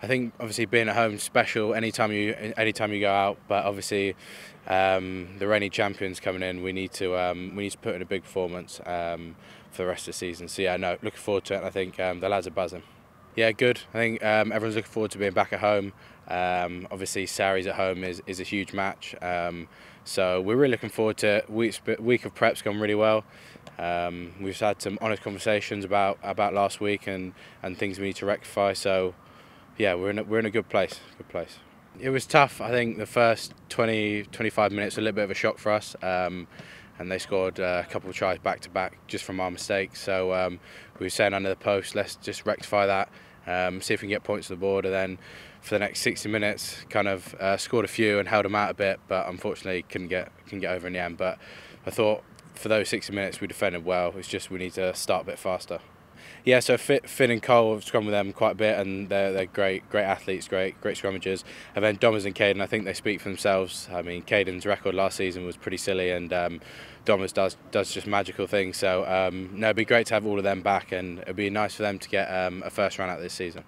I think obviously being at home is special anytime you anytime you go out, but obviously um, the reigning champions coming in, we need to um, we need to put in a big performance um, for the rest of the season. So yeah, no, looking forward to it. I think um, the lads are buzzing. Yeah, good. I think um, everyone's looking forward to being back at home. Um, obviously, Sarries at home is, is a huge match. so we're really looking forward to. Week, week of prep's gone really well. we've had some honest conversations about about last week and, and things we need to rectify. So yeah, we're in a, we're in a good place. Good place. It was tough. I think the first 20, 25 minutes a little bit of a shock for us. Um, and they scored uh, a couple of tries back to back just from our mistakes. So um, we were saying under the post, let's just rectify that, um, see if we can get points to the board, and then for the next 60 minutes, kind of uh, scored a few and held them out a bit, but unfortunately couldn't get couldn't get over in the end. But I thought for those 60 minutes we defended well. It's just we need to start a bit faster. Yeah, so Fin and Cole have scrum with them quite a bit, and they're, they're great, great athletes, great, great scrummagers. And then Domers and Cadan, I think they speak for themselves. I mean, Cadan's record last season was pretty silly, and um, Domers does does just magical things. So um, no, it'd be great to have all of them back, and it'd be nice for them to get um, a first run out this season.